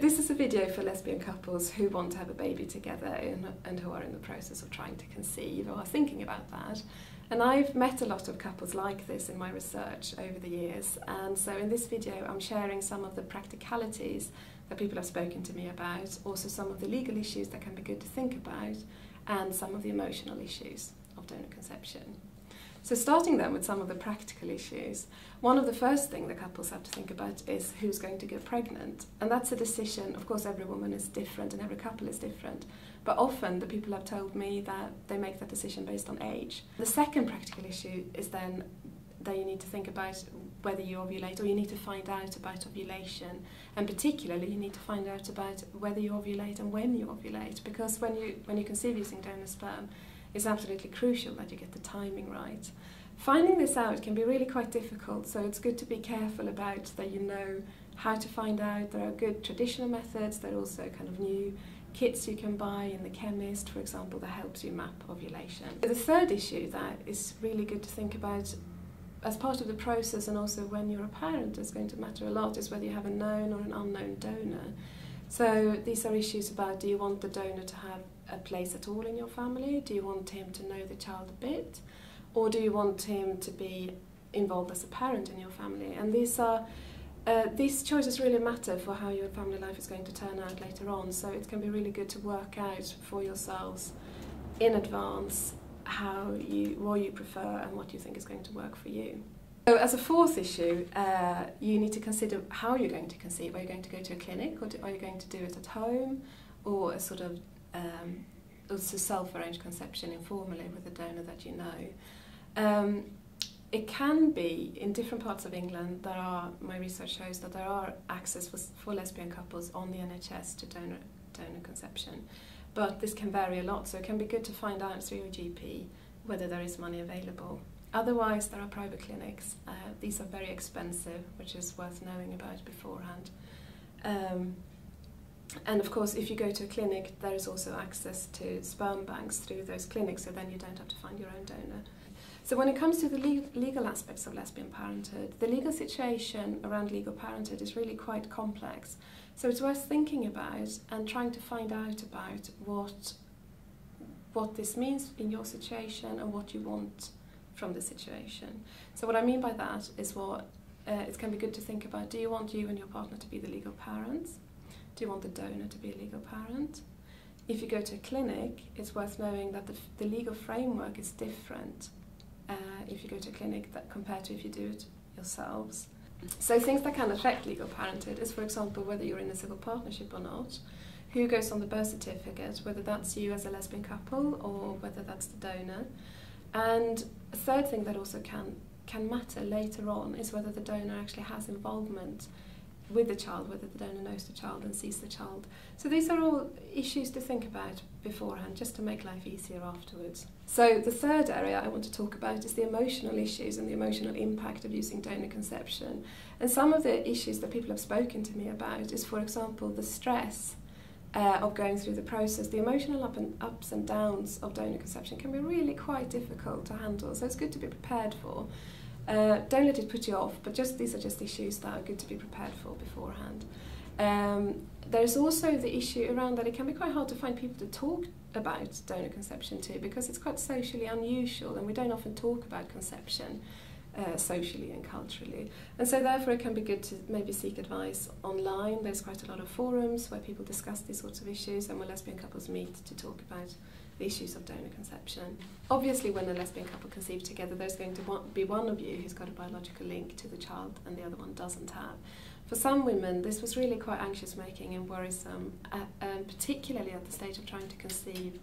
this is a video for lesbian couples who want to have a baby together and, and who are in the process of trying to conceive or are thinking about that. And I've met a lot of couples like this in my research over the years. And so in this video, I'm sharing some of the practicalities that people have spoken to me about, also some of the legal issues that can be good to think about, and some of the emotional issues of donor conception. So starting then with some of the practical issues, one of the first things the couples have to think about is who's going to get pregnant. And that's a decision, of course every woman is different and every couple is different, but often the people have told me that they make that decision based on age. The second practical issue is then that you need to think about whether you ovulate or you need to find out about ovulation and particularly you need to find out about whether you ovulate and when you ovulate because when you when you conceive using donor sperm it's absolutely crucial that you get the timing right. Finding this out can be really quite difficult so it's good to be careful about that you know how to find out. There are good traditional methods, there are also kind of new kits you can buy in the chemist, for example, that helps you map ovulation. The third issue that is really good to think about as part of the process and also when you're a parent is going to matter a lot is whether you have a known or an unknown donor. So these are issues about do you want the donor to have a place at all in your family? Do you want him to know the child a bit? Or do you want him to be involved as a parent in your family? And these are uh, these choices really matter for how your family life is going to turn out later on, so it can be really good to work out for yourselves in advance how you, what you prefer and what you think is going to work for you. So as a fourth issue, uh, you need to consider how you're going to conceive. Are you going to go to a clinic or do, are you going to do it at home or a sort of um, it's a self-arranged conception informally with a donor that you know. Um, it can be in different parts of England. There are my research shows that there are access for, for lesbian couples on the NHS to donor donor conception, but this can vary a lot. So it can be good to find out through your GP whether there is money available. Otherwise, there are private clinics. Uh, these are very expensive, which is worth knowing about beforehand. Um, and of course, if you go to a clinic, there is also access to sperm banks through those clinics, so then you don't have to find your own donor. So when it comes to the legal aspects of lesbian parenthood, the legal situation around legal parenthood is really quite complex. So it's worth thinking about and trying to find out about what what this means in your situation and what you want from the situation. So what I mean by that is what uh, it can be good to think about. Do you want you and your partner to be the legal parents? Do you want the donor to be a legal parent? If you go to a clinic, it's worth knowing that the, the legal framework is different uh, if you go to a clinic that compared to if you do it yourselves. So things that can affect legal parenthood is, for example, whether you're in a civil partnership or not, who goes on the birth certificate, whether that's you as a lesbian couple or whether that's the donor. And a third thing that also can can matter later on is whether the donor actually has involvement with the child, whether the donor knows the child and sees the child. So these are all issues to think about beforehand, just to make life easier afterwards. So the third area I want to talk about is the emotional issues and the emotional impact of using donor conception. And some of the issues that people have spoken to me about is, for example, the stress uh, of going through the process. The emotional up and ups and downs of donor conception can be really quite difficult to handle, so it's good to be prepared for. Uh, don't let it put you off, but just these are just issues that are good to be prepared for beforehand. Um, there's also the issue around that it can be quite hard to find people to talk about donor conception to because it's quite socially unusual and we don't often talk about conception uh, socially and culturally. And so therefore it can be good to maybe seek advice online. There's quite a lot of forums where people discuss these sorts of issues and where lesbian couples meet to talk about the issues of donor conception. Obviously, when a lesbian couple conceive together, there's going to be one of you who's got a biological link to the child and the other one doesn't have. For some women, this was really quite anxious making and worrisome, uh, and particularly at the stage of trying to conceive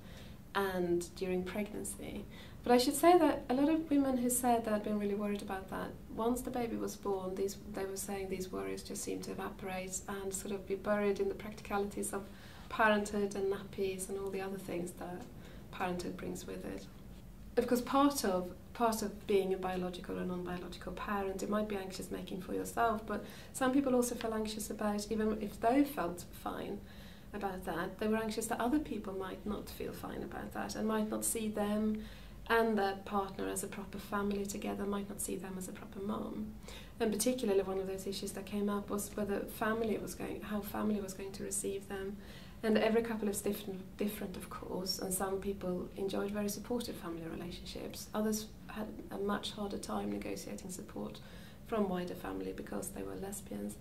and during pregnancy. But I should say that a lot of women who said they had been really worried about that, once the baby was born, these, they were saying these worries just seemed to evaporate and sort of be buried in the practicalities of parenthood and nappies and all the other things that parenthood brings with it. Of course, part of part of being a biological or non-biological parent, it might be anxious making for yourself, but some people also feel anxious about, even if they felt fine about that, they were anxious that other people might not feel fine about that and might not see them and their partner as a proper family together might not see them as a proper mom. And particularly one of those issues that came up was whether family was going, how family was going to receive them. And every couple is different, different, of course, and some people enjoyed very supportive family relationships. Others had a much harder time negotiating support from wider family because they were lesbians.